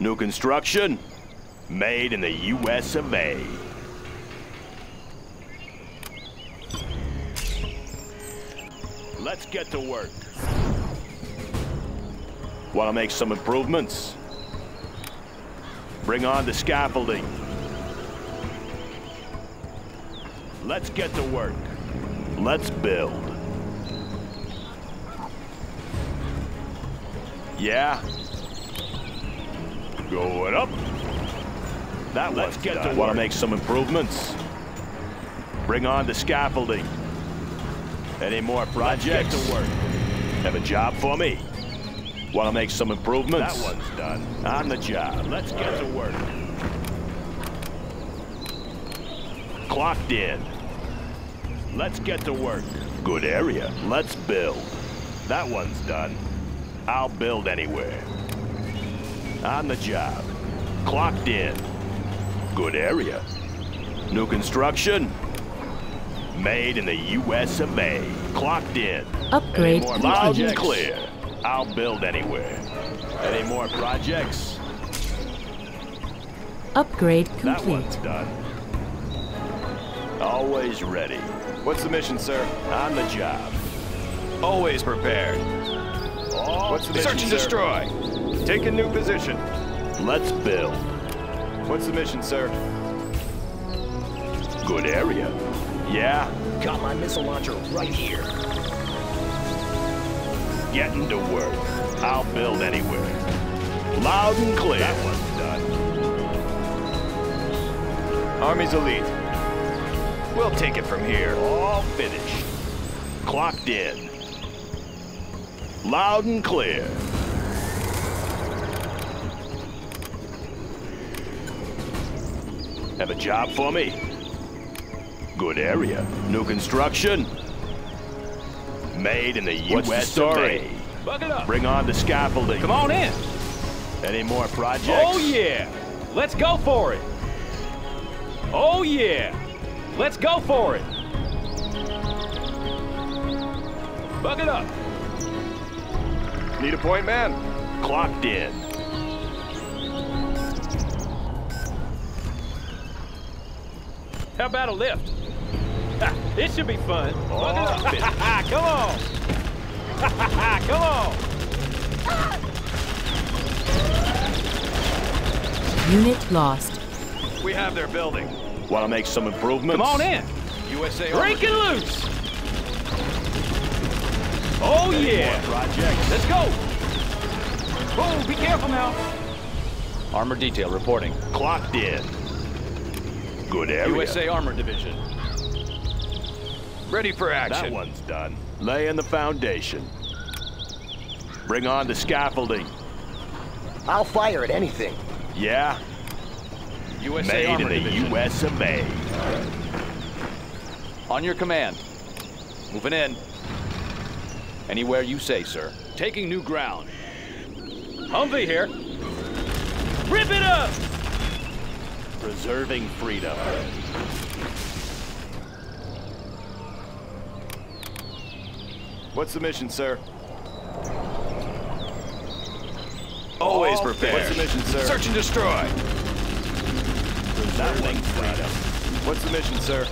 New construction, made in the U.S. of A. Let's get to work. Want to make some improvements? Bring on the scaffolding. Let's get to work. Let's build. Yeah? Going up. That Let's get done. to Want to make some improvements? Bring on the scaffolding. Any more projects? Let's get to work. Have a job for me? Want to make some improvements? That one's done. On the job. Let's get to work. Clocked in. Let's get to work. Good area. Let's build. That one's done. I'll build anywhere. On the job. Clocked in. Good area. New construction? Made in the U.S. of A. Clocked in. Upgrade Loud and clear. I'll build anywhere. Any more projects? Upgrade complete. That one's done. Always ready. What's the mission, sir? On the job. Always prepared. Oh, What's the mission, Search and sir? destroy. Take a new position. Let's build. What's the mission, sir? Good area. Yeah? Got my missile launcher right here. Getting to work. I'll build anywhere. Loud and clear. That one's done. Army's elite. We'll take it from here. All finished. Clocked in. Loud and clear. Have a job for me? Good area. New construction? Made in the U.S. What's the story? Buckle up. Bring on the scaffolding. Come on in. Any more projects? Oh, yeah. Let's go for it. Oh, yeah. Let's go for it. Buckle up. Need a point man? Clocked in. How about a lift? this should be fun. Oh, Come on. Come on. Unit lost. We have their building. Want to make some improvements? Come on in. USA Breaking loose. Oh, Any yeah. projects? Let's go. Oh, be careful now. Armor detail reporting. Clocked in. Good area. USA Armor Division. Ready for action. That one's done. Laying the foundation. Bring on the scaffolding. I'll fire at anything. Yeah? USA Made in the Division. U.S. of A. On your command. Moving in. Anywhere you say, sir. Taking new ground. Humvee here. Rip it up! Preserving freedom. What's the mission, sir? Always All prepared. What's the mission, sir? Search and destroy. Preserving freedom. What's the mission, sir?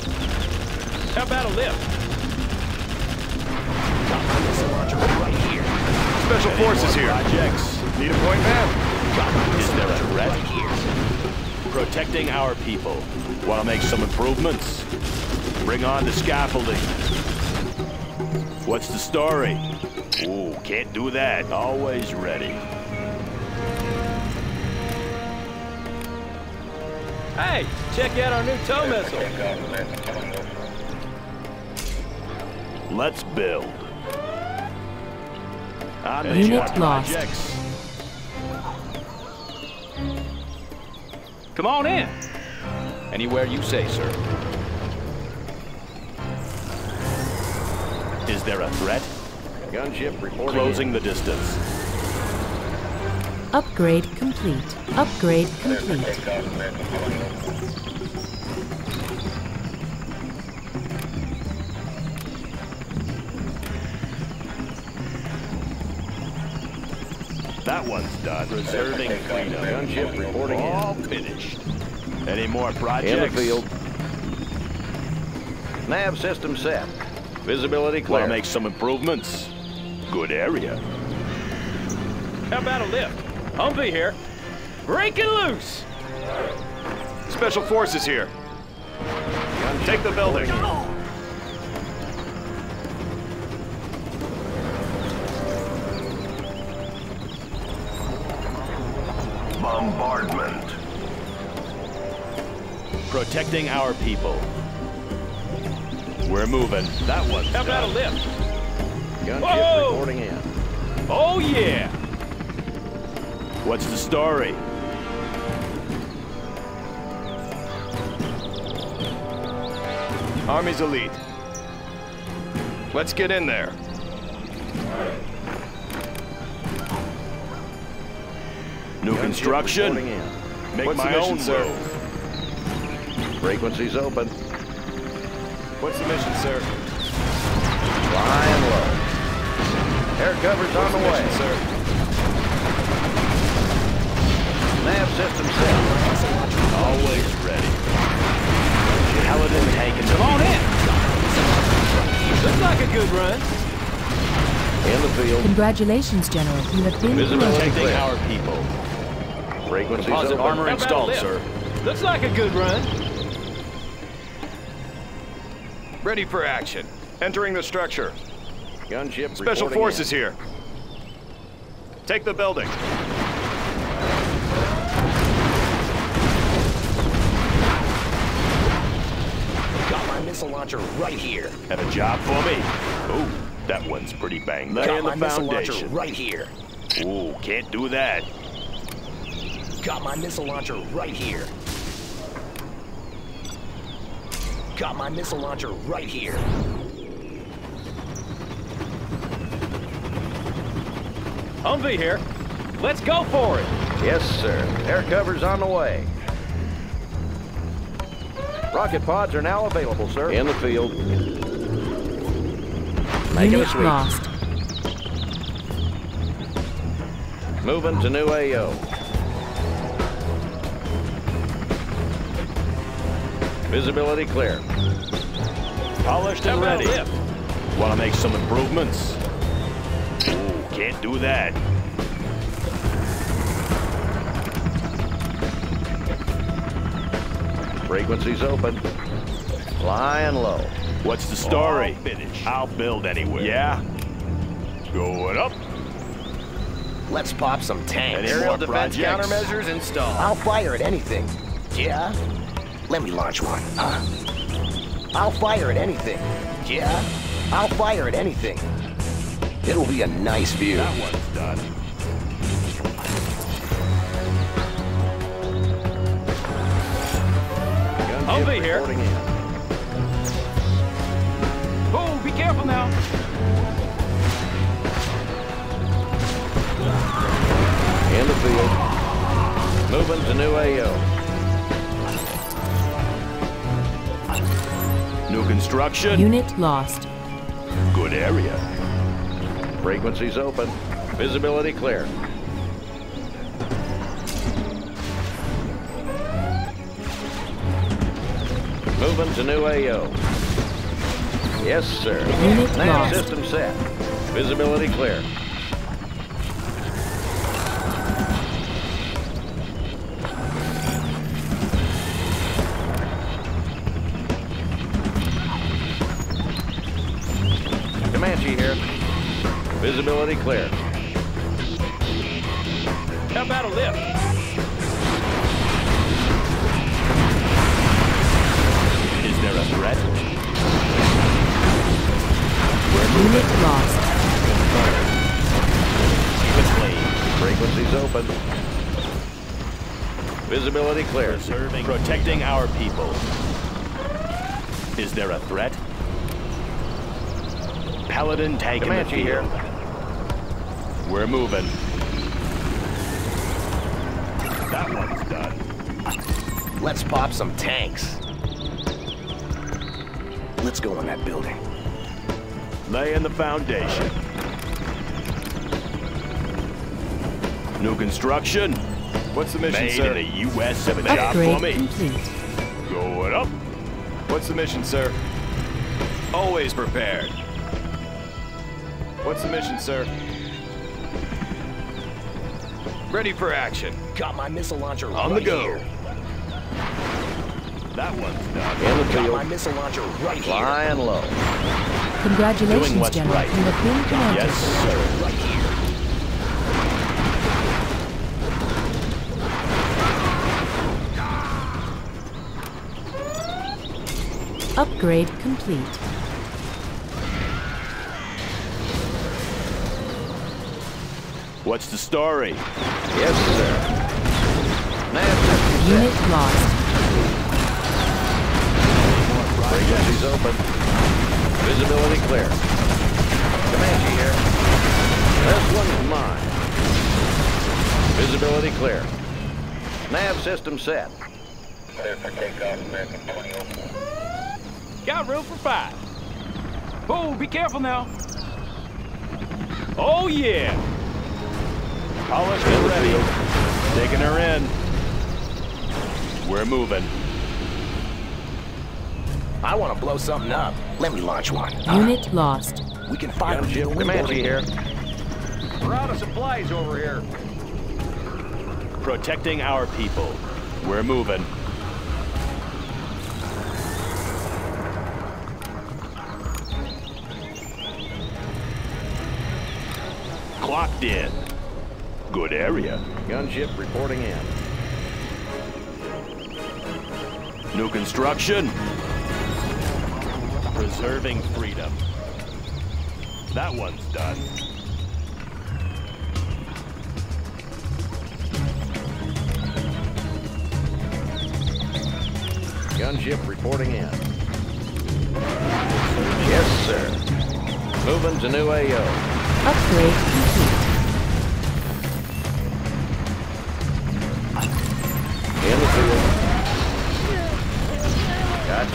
How about a lift? Got my missile launcher right here. Special forces here. Projects. Need a point man? Is there a threat? right here. Protecting our people. Want to make some improvements? Bring on the scaffolding. What's the story? Ooh, can't do that. Always ready. Hey, check out our new tow missile. Let's build. On the Unit job. lost. Projects. Come on in. Anywhere you say, sir. Is there a threat? Gunship reporting. Closing the distance. Upgrade complete. Upgrade complete. That one's done. Reserving cleanup. Gunship reporting All finished. Any more in. In projects? the field. Nav system set. Visibility clear. Want clear. to make some improvements? Good area. How about a lift? Humvee here. Breaking loose. Special forces here. Take the building. Protecting our people. We're moving. That one's How about a done. lift? Gunship Whoa! reporting in. Oh yeah. What's the story? Army's elite. Let's get in there. New Gunship construction? Make What's my own sir? Move. Frequencies open. What's the mission, sir? Flying low. Air cover's on the way. sir? Nav system set. Always ready. Paladin taking the Come on in. Looks like a good run. In the field. Congratulations, General. You have been Visibility promoted. Protecting our people. Frequencies Composite open. armor How installed, sir. Looks like a good run. Ready for action. Entering the structure. Gunship Special forces in. here. Take the building. Got my missile launcher right here. Have a job for me? Ooh, that one's pretty bang. Got Laying my the missile launcher foundation. right here. Ooh, can't do that. Got my missile launcher right here. Got my missile launcher right here. Humvee here. Let's go for it. Yes, sir. Air cover's on the way. Rocket pods are now available, sir. In the field. Making a Unit sweep. lost. Moving to new AO. Visibility clear. Polished and ready. Want to make some improvements? Ooh, can't do that. Frequencies open. Flying low. What's the story? All finished. I'll build anywhere. Yeah? Going up. Let's pop some tanks. Any Aerial defense projects? countermeasures installed. I'll fire at anything. Yeah? Let me launch one, huh? I'll fire at anything. Yeah? I'll fire at anything. It'll be a nice view. That one's done. Humvee here. Oh, be careful now. In the field. Moving to new AO. New construction? Unit lost. Good area. Frequencies open. Visibility clear. Moving to new AO. Yes, sir. Unit Nav lost. system set. Visibility clear. Visibility clear. How about a lift? Is there a threat? Unit lost. Keep it clean. Frequencies open. Visibility clear. Preserving, protecting our people. Is there a threat? Paladin tank in the field. here. Field. We're moving. That one's done. Let's pop some tanks. Let's go in that building. Laying the foundation. New construction? What's the mission, Made sir? in the U.S. Have a job for Upgrade me? complete. Going up. What's the mission, sir? Always prepared. What's the mission, sir? Ready for action. Got my missile launcher On the go. here. That one's done. In the Got my missile launcher right here. Flying low. Congratulations, Doing what's General. right. You have been promoted. Yes, sir. Right here. Upgrade complete. What's the story? Yes, sir. Nav system set. Unit lost. Frequencies open. Visibility clear. Comanche here. This one's mine. Visibility clear. Nav system set. Got room for five. Oh, be careful now. Oh, yeah. Polished and ready. Taking her in. We're moving. I want to blow something up. Let me launch one. Unit lost. We can fire Gunship either Comanche here. We're out of supplies over here. Protecting our people. We're moving. Clocked in. Good area. Gunship reporting in. New construction. Preserving freedom. That one's done. Gunship reporting in. Yes, sir. Moving to new AO. Upgrade complete.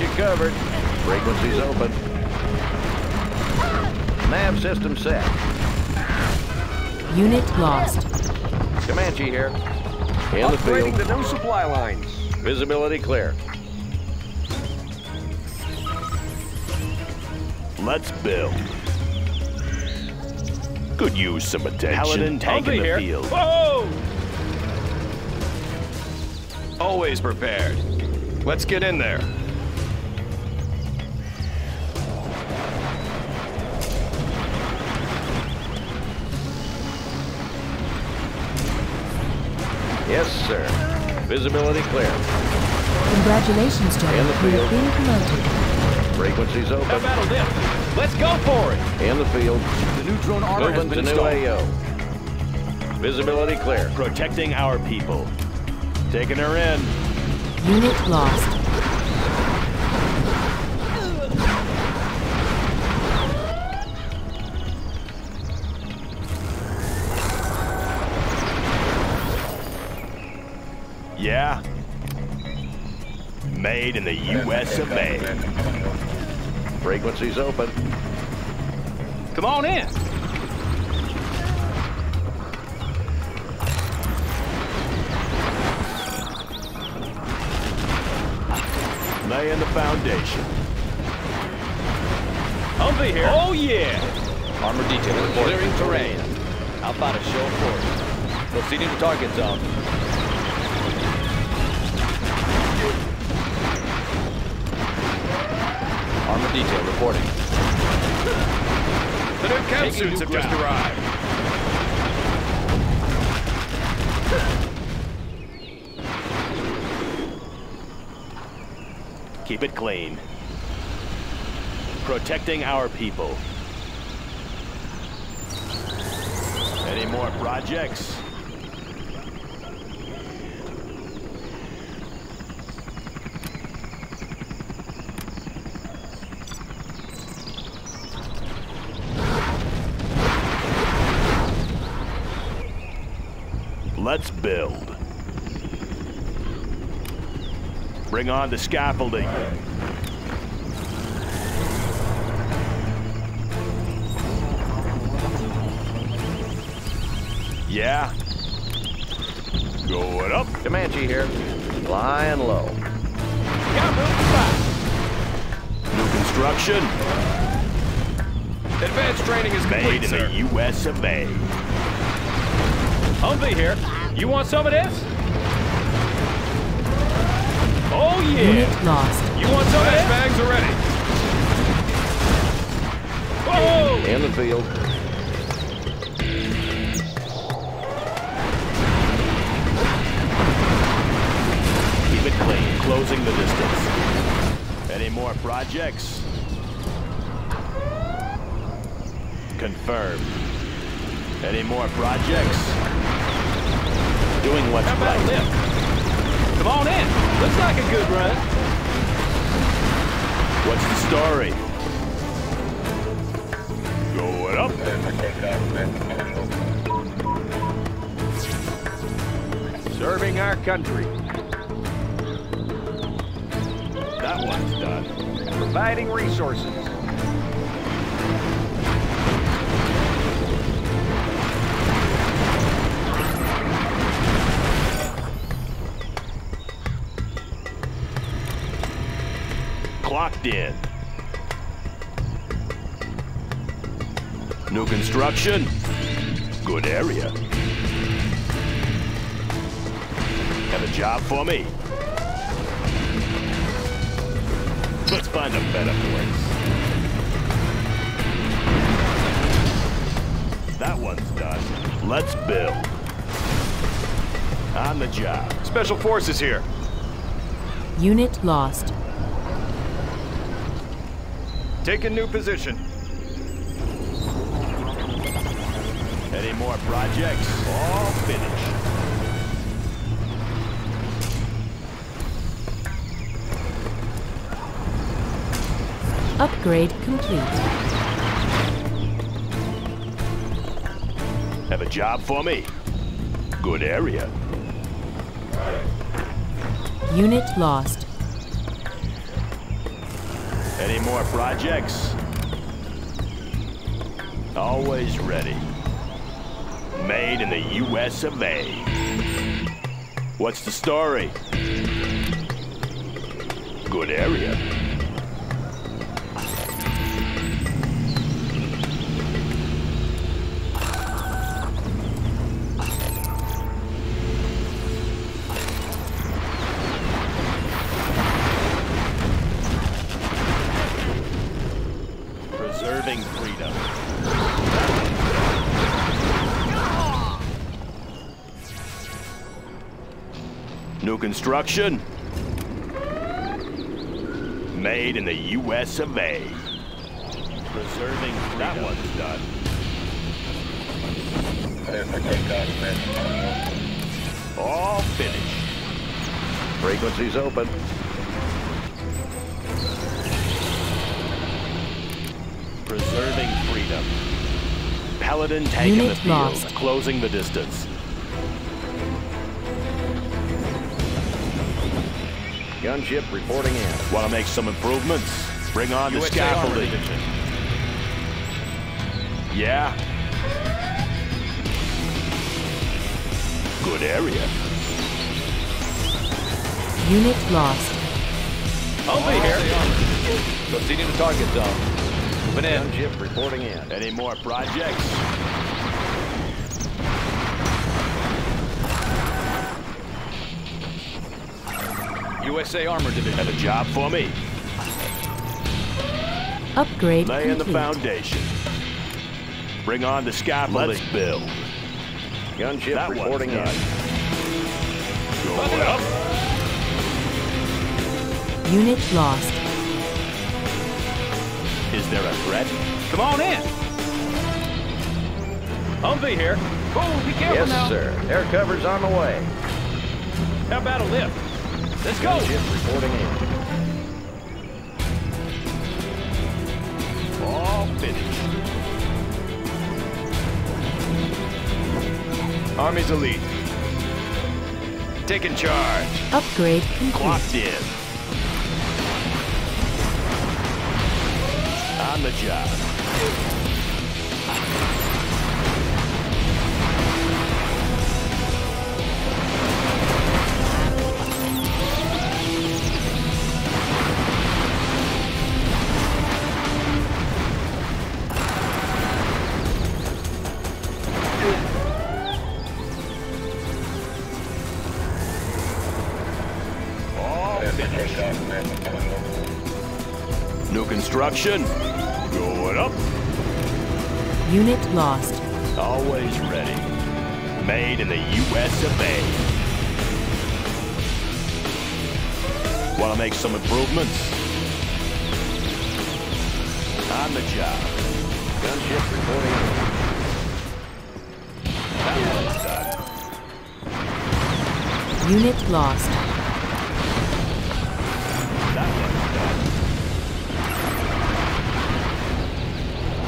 You covered. Frequencies open. Nav system set. Unit lost. Comanche here. In the field. the new supply lines. Visibility clear. Let's build. Could use some attention. Paladin tank in Humvee the here. field. Whoa! Always prepared. Let's get in there. Yes, sir. Visibility clear. Congratulations, General. In the You have field. been promoted. Frequencies open. about a lift? Let's go for it. In the field. The new drone armor has Moving been to new. AO. Visibility clear. Protecting our people. Taking her in. Unit lost. Made in the U.S. of A. Frequencies open. Come on in. Laying the foundation. Humvee here. Oh, yeah. Armor detail reporting. Clearing terrain. How about a show of force? Proceeding to target zone. Detail reporting. The new chem Taking suits new have just arrived. Keep it clean. Protecting our people. Any more projects? Let's build. Bring on the scaffolding. Yeah? Going up. Comanche here. Flying low. Got room for five. New construction. Advanced training is complete, Made complete, in sir. the U.S. of A. Humvee here. You want some of this? Oh yeah. Unit lost. You want some of this? Flashbangs are ready. Whoa! In the field. Keep it clean. Closing the distance. Any more projects? Confirmed. Any more projects? Doing what's How about a right. lift? Come on in. Looks like a good run. What's the story? Going up. Serving our country. That one's done. Providing resources. Clocked in. New construction. Good area. Have a job for me? Let's find a better place. That one's done. Let's build. On the job. Special forces here. Unit lost. Taking new position. Any more projects? All finished. Upgrade complete. Have a job for me? Good area. Unit lost. Any more projects? Always ready. Made in the US of A. What's the story? Good area. New construction. Made in the US of A. Preserving freedom. That one's done. All finished. Frequencies open. Preserving freedom. Paladin tank in the field, lost. closing the distance. Gunship reporting in. Want to make some improvements? Bring on the USA Armor scaffolding. Division. Yeah. Good area. Unit lost. Oh, Humvee here. Proceeding to target zone. Moving in. Gunship reporting in. Any more projects? USA Armor Division. Have a job for me? Upgrade Laying the foundation. Bring on the scaffolding. Let's build. Gunship That reporting in. Going up. Unit lost. Is there a threat? Come on in. Humvee here. Oh, be careful Yes, now. sir. Air cover's on the way. How about a lift? Let's go. Gunship reporting in. All finished. Army's elite. Taking charge. Upgrade complete. Clocked in. On the job. Construction. Going up. Unit lost. Always ready. Made in the U.S. of A. Want to make some improvements? On the job. Gunship reporting. That one's done. Unit lost.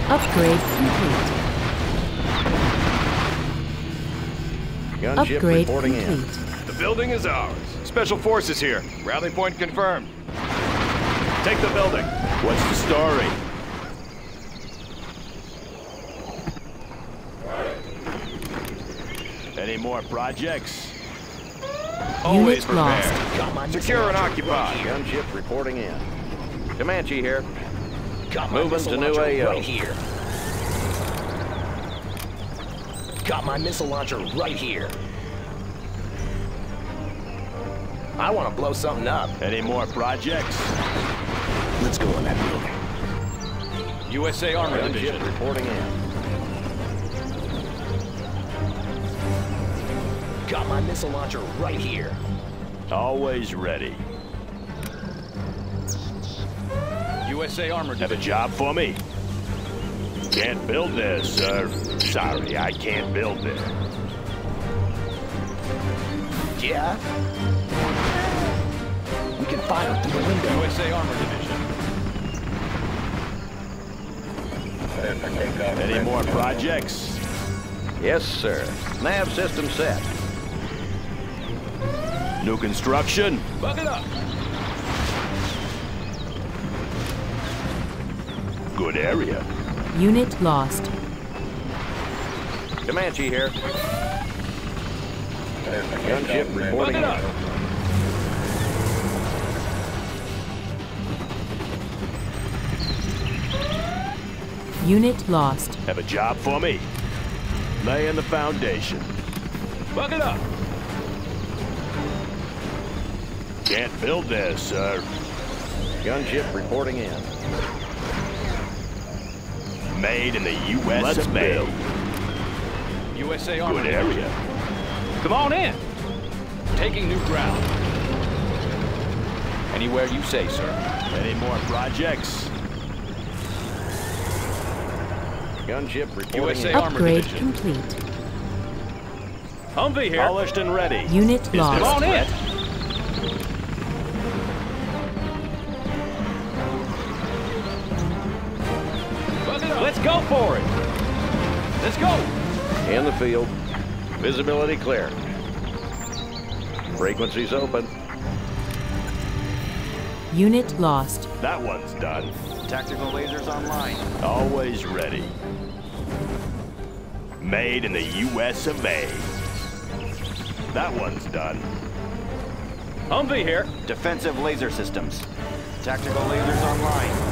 Upgrade complete. Gunship Upgrade reporting in. The building is ours. Special forces here. Rally point confirmed. Take the building. What's the story? Any more projects? Always Unit lost. prepared. Got my Secure and missile launcher occupied. Right here. Gunship reporting in. Comanche here. Got my Moving missile to new launcher AO. right here. Got my missile launcher right here. I want to blow something up. Any more projects? Let's go in that building. USA Armor Gunship Division. reporting in. Got my missile launcher right here. Always ready. USA Armor Have a job for me? Can't build this, sir. Sorry, I can't build there. Yeah? We can fire through the window. USA Armor Division. Any more projects? Yes, sir. Nav system set. New construction? Buck it up. Good area. Unit lost. Comanche here. Gunship reporting up. Unit lost. Have a job for me? Laying the foundation. Buck it up. Can't build there, sir. Gunship reporting in. Made in the U.S. Let's of build. USA Armor Good area. Come on in. Taking new ground. Anywhere you say, sir. Any more projects? Gunship reporting USA in. Upgrade Division. complete. Humvee here. Polished and ready. Unit Is this Come on in. Go for it. Let's go. In the field. Visibility clear. Frequencies open. Unit lost. That one's done. Tactical lasers online. Always ready. Made in the U.S. of A. That one's done. Humvee here. Defensive laser systems. Tactical lasers online.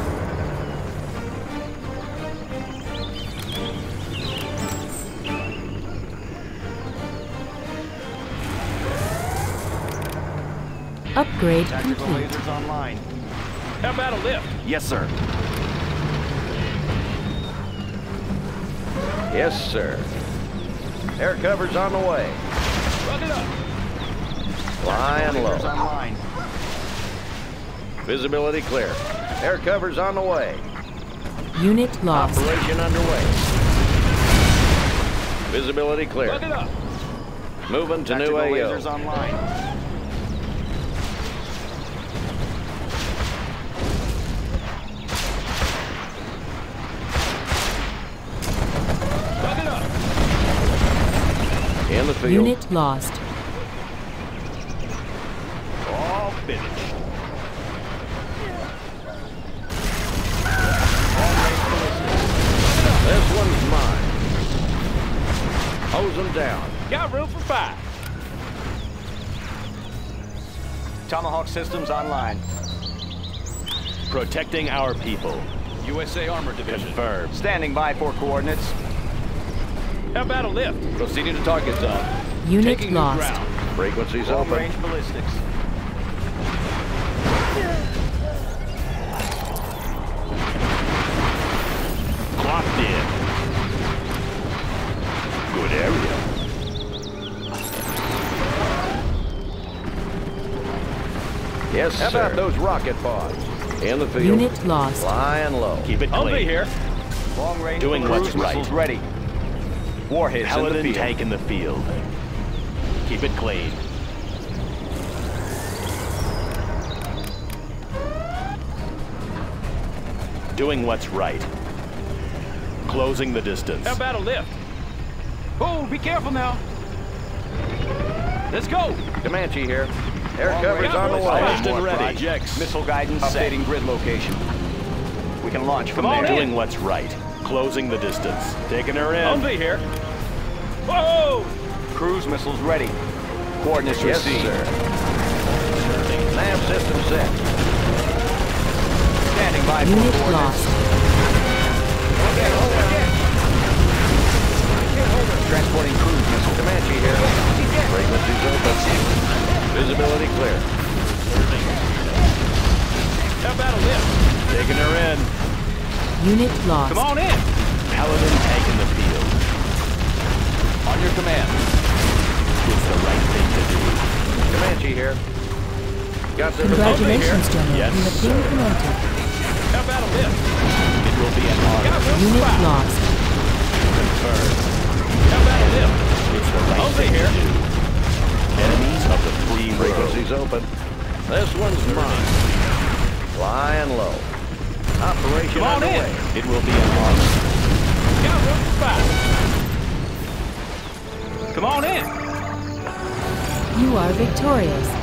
Upgrade Tactical complete. lasers online. How about a lift? Yes, sir. Yes, sir. Air cover's on the way. Buck it up. Flying low. online. Visibility clear. Air cover's on the way. Unit lost. Operation underway. Visibility clear. Buck it up. Moving to Tactical new AO. lasers online. Buck it up. In the field. Unit lost. All finished. This one's mine. Hose them down. Got room for five. Tomahawk systems online. Protecting our people. USA Armor Division. Confirmed. Standing by for coordinates. How about a lift? Proceeding to target zone. Unit Taking lost. Frequencies Long open. Range ballistics. Locked in. Good area. Yes, How sir. about those rocket pods? In the field. Unit lost. Flying low. Keep it clean. I'll be here. Long range. Doing what's right. Ready. Warheads in the field. tank in the field. Keep it clean. Doing what's right. Closing the distance. How about a lift? Oh, be careful now. Let's go. Comanche here. Air Long cover's range on the missiles. way. Polished and ready. projects. Missile guidance updating grid location. We can launch from Come on there. in. Doing what's right. Closing the distance. Taking her in. I'll be here. Whoa! Cruise missiles ready. Coordinates Yes, received. sir. Nav system set. Standing by for Unit coordinates. lost. Transporting cruise missiles. Comanche here. Frequencies open. Visibility clear. How about a lift? Taking her in. Unit lost. Come on in. Paladin tank in the field. On your command. It's the right thing to do. Comanche here. Got the Congratulations, General. Yes, you have been sir. promoted. How about a lift? It will be an honor. Got real Unit spot. lost. Confirmed. How about a lift? It's the right Humvee thing here. to do. Enemies of the free world. Frequencies open. This one's mine. Flying low. Operation Come on in. underway. It will be an honor. Got real spot. Come on in. You are victorious.